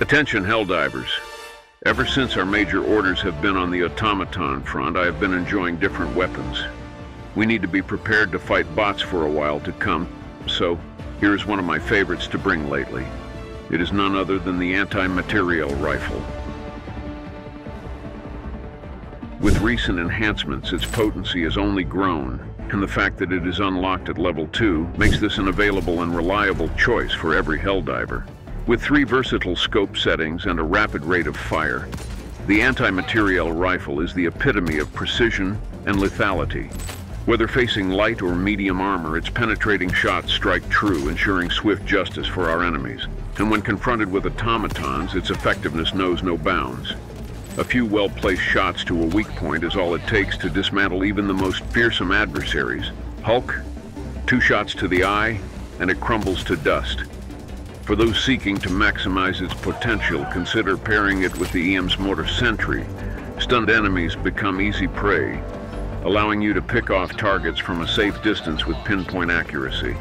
Attention Helldivers. Ever since our major orders have been on the automaton front, I have been enjoying different weapons. We need to be prepared to fight bots for a while to come, so here is one of my favorites to bring lately. It is none other than the anti-materiel rifle. With recent enhancements, its potency has only grown, and the fact that it is unlocked at level 2 makes this an available and reliable choice for every Helldiver. With three versatile scope settings and a rapid rate of fire, the anti-materiel rifle is the epitome of precision and lethality. Whether facing light or medium armor, its penetrating shots strike true, ensuring swift justice for our enemies. And when confronted with automatons, its effectiveness knows no bounds. A few well-placed shots to a weak point is all it takes to dismantle even the most fearsome adversaries. Hulk, two shots to the eye, and it crumbles to dust. For those seeking to maximize its potential, consider pairing it with the EMS Mortar Sentry. Stunned enemies become easy prey, allowing you to pick off targets from a safe distance with pinpoint accuracy.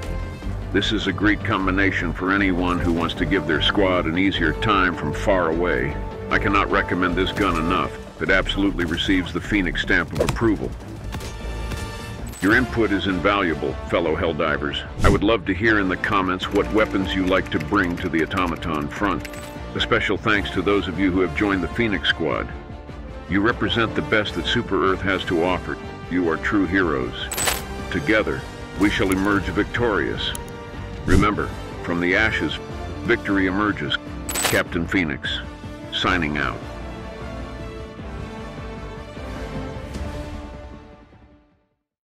This is a great combination for anyone who wants to give their squad an easier time from far away. I cannot recommend this gun enough. It absolutely receives the Phoenix stamp of approval. Your input is invaluable, fellow Helldivers. I would love to hear in the comments what weapons you like to bring to the Automaton front. A special thanks to those of you who have joined the Phoenix Squad. You represent the best that Super Earth has to offer. You are true heroes. Together, we shall emerge victorious. Remember, from the ashes, victory emerges. Captain Phoenix, signing out.